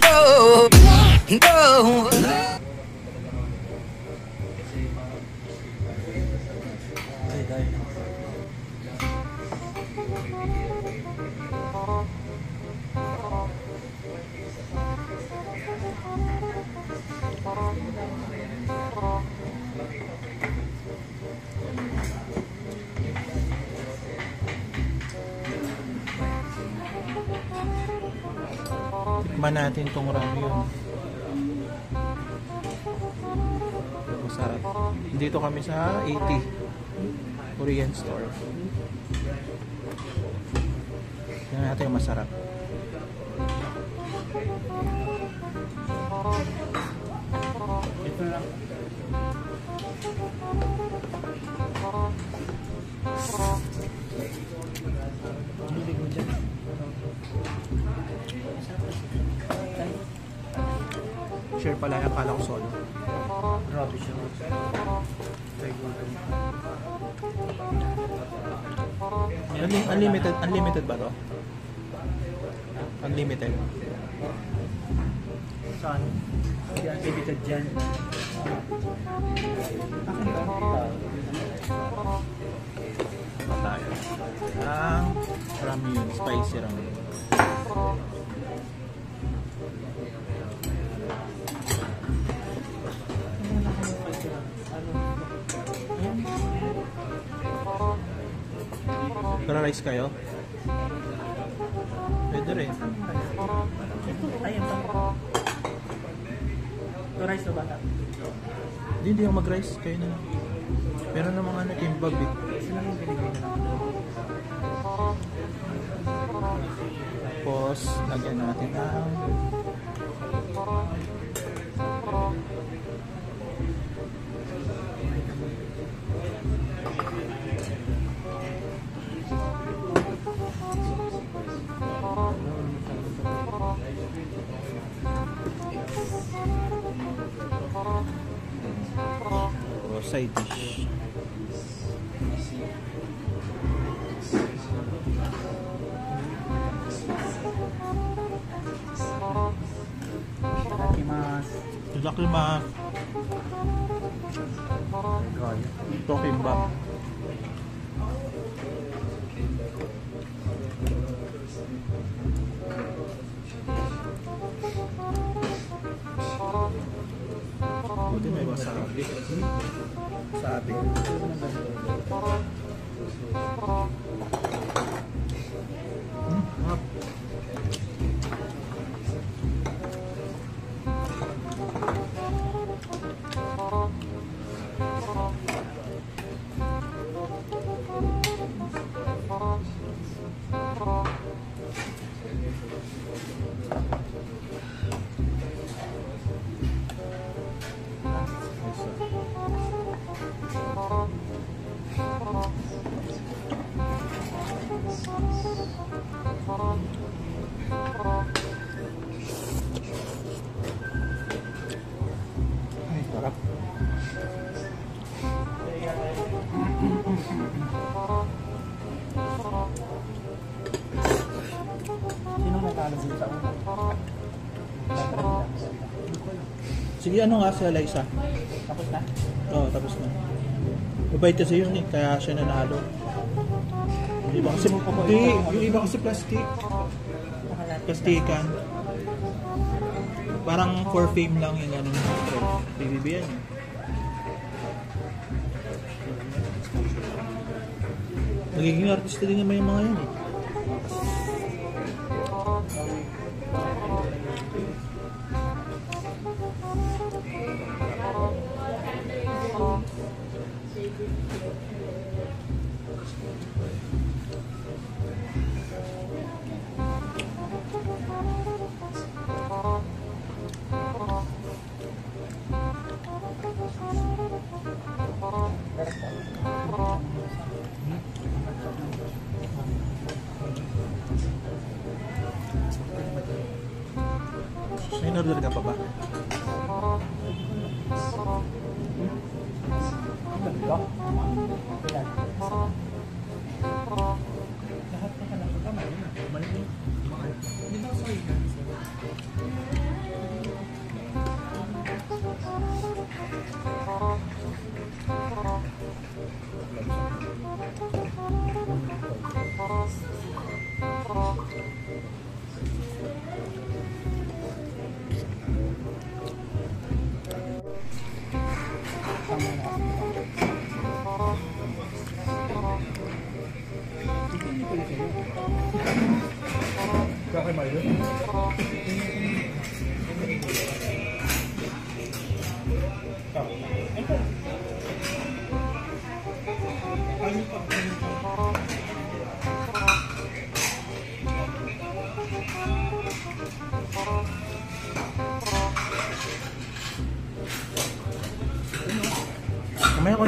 go, go. Tikman natin tong ramyun. Masarap. Dito kami sa 80 Korean store. Tingnan natin yung masarap. Ito lang. Share pala yung kala ko solo. Grabe siya. Try ko ito. Unli- Unlimited, unlimited ba to? Unlimited. Saan? Hindi unlimited dyan. Akin ba? Tayo? Ang ramyun, spicy ramyun. Para rice kayo? Pwede rin. Ayun pa. Ito rice na bata. Hindi, hindi ako mag-rice. Kayo na lang. Meron namang ano, kimbab eh. Sila yung binigay na lang. Tapos, lagyan natin ang side dish. Gaya. Ito kimbab. Buti may wasabi. Sabi. Hmm, Sige, ano nga si Eliza? Tapos na? Oo, tapos na. Mabait kasi yun eh, kaya siya nanalo. Yung iba kasi, hindi, yung iba kasi plastic. Plastikan. Parang for fame lang yung ano. BBB yan eh. Nagiging artista din naman yung mga yan eh. May in-order ka pa ba? Gracias, Mario.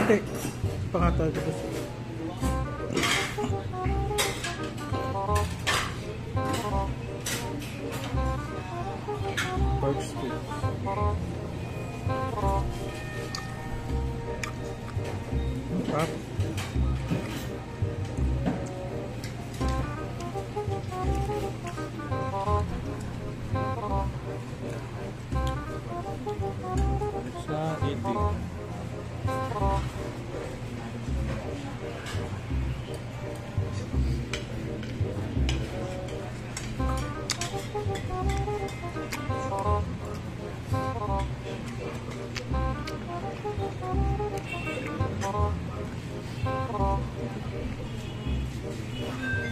Konti. Pangatay ko. Park Street. Sarap. Thank you.